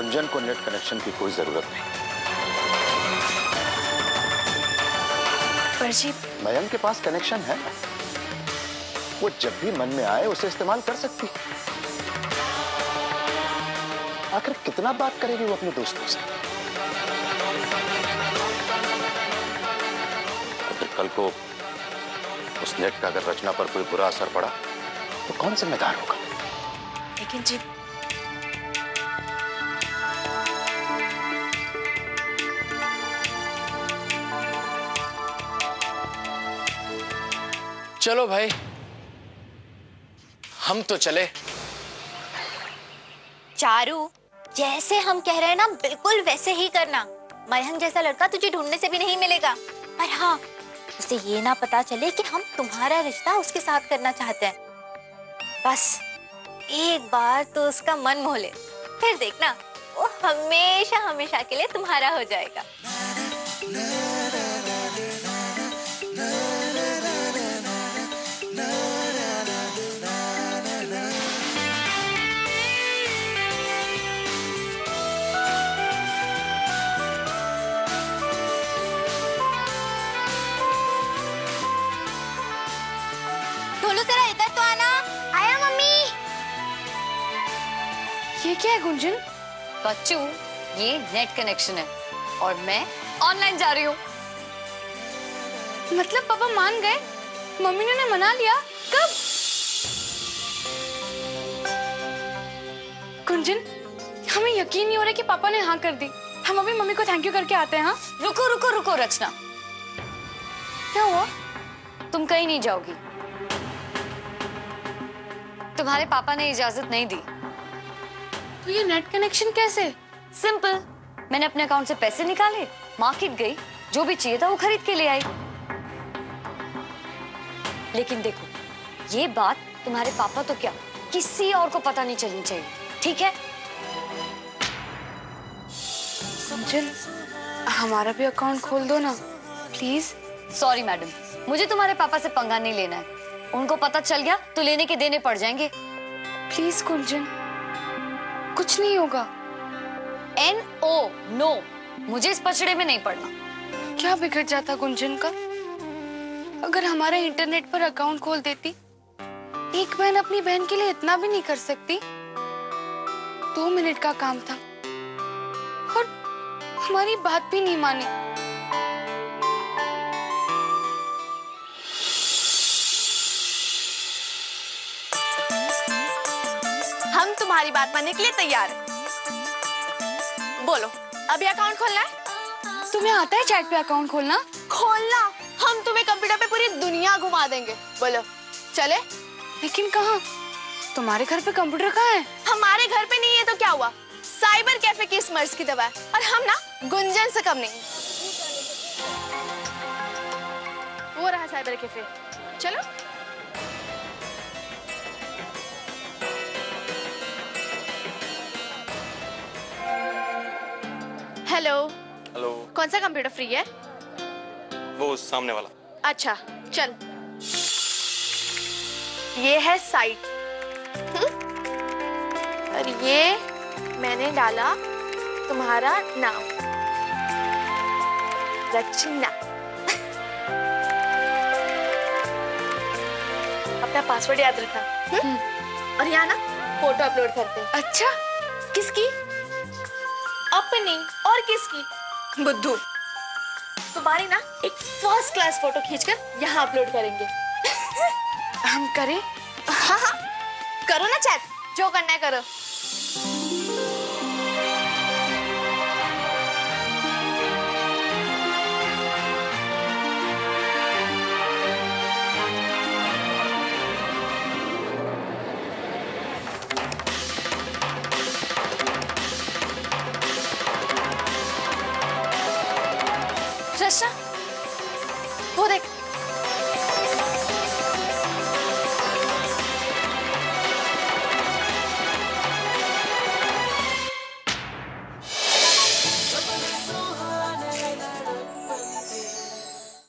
कुंजन को net connection की कोई ज़रूरत नहीं। पर जी मयंक के पास कनेक्शन है। वो जब भी मन में आए उसे इस्तेमाल कर सकती आखिर कितना बात करेगी वो अपने दोस्तों से? फिर कल को उस नेट का अगर रचना पर कोई बुरा असर पड़ा तो कौन जिम्मेदार होगा? लेकिन जी चलो भाई। हम तो चले। चारू, जैसे हम कह रहे हैं ना, बिल्कुल वैसे ही करना। मयंक जैसा लड़का तुझे ढूँढने से भी नहीं मिलेगा। पर हाँ उसे ये ना पता चले कि हम तुम्हारा रिश्ता उसके साथ करना चाहते हैं। बस, एक बार तो उसका मन मोह ले। फिर देखना, वो हमेशा हमेशा के लिए तुम्हारा हो जाएगा। ये क्या है गुंजन? बच्चू ये नेट कनेक्शन है और मैं ऑनलाइन जा रही हूँ। मतलब पापा मान गए? मम्मी ने मना लिया? कब? गुंजन हमें यकीन नहीं हो रहा कि पापा ने हाँ कर दी। हम अभी मम्मी को थैंक यू करके आते हैं हाँ? रुको रुको रुको रचना। क्या हुआ? तुम कहीं नहीं जाओगी। तुम्हारे पापा ने इजाज़त नहीं दी। तो ये नेट कनेक्शन कैसे? सिंपल मैंने अपने अकाउंट से पैसे निकाले मार्केट गई जो भी चाहिए था वो खरीद के ले आई। लेकिन देखो ये बात तुम्हारे पापा तो क्या किसी और को पता नहीं चलनी चाहिए ठीक है? गुंजन हमारा भी अकाउंट खोल दो ना प्लीज़ सॉरी मैडम मुझे तुम्हारे पापा से पंगा नहीं लेना है। उनको पता चल गया तो लेने के देने पड़ जाएँगे। प्लीज़ गुंजन कुछ नहीं होगा। एन ओ नो मुझे इस पचड़े में नहीं पड़ना क्या बिगड़ जाता गुंजन का? अगर हमारा इंटरनेट पर अकाउंट खोल देती एक बहन अपनी बहन के लिए इतना भी नहीं कर सकती। दो मिनट का काम था और हमारी बात भी नहीं मानी। तुम्हारी बात मानने के लिए तैयार। हैं बोलो अभी अकाउंट खोलना है? तुम्हें आता है चैट पे अकाउंट खोलना? खोलना। हम तुम्हें कंप्यूटर पे पूरी दुनिया घुमा देंगे। बोलो चले? लेकिन कहाँ? तुम्हारे घर पे कंप्यूटर कहाँ है? हमारे घर पे नहीं है तो क्या हुआ? साइबर कैफ़े की स्मर्स की दवा है। और हम ना गुंजन से कम नहीं। वो रहा साइबर कैफ़े चलो हेलो हेलो कौन सा कंप्यूटर फ्री है? वो सामने वाला। अच्छा चल। ये है साइट हम्म? और ये मैंने डाला तुम्हारा नाम। रचना। अपना पासवर्ड याद रखना। हम्म? और यहाँ ना फ़ोटो अपलोड करते अच्छा किसकी? अपनी और किसकी? बुद्धू। तुम्हारी ना एक फ़र्स्ट क्लास फ़ोटो खींचकर यहाँ अपलोड करेंगे। हम करें? हाँ हाँ। करो ना चैट जो करना है करो। 再上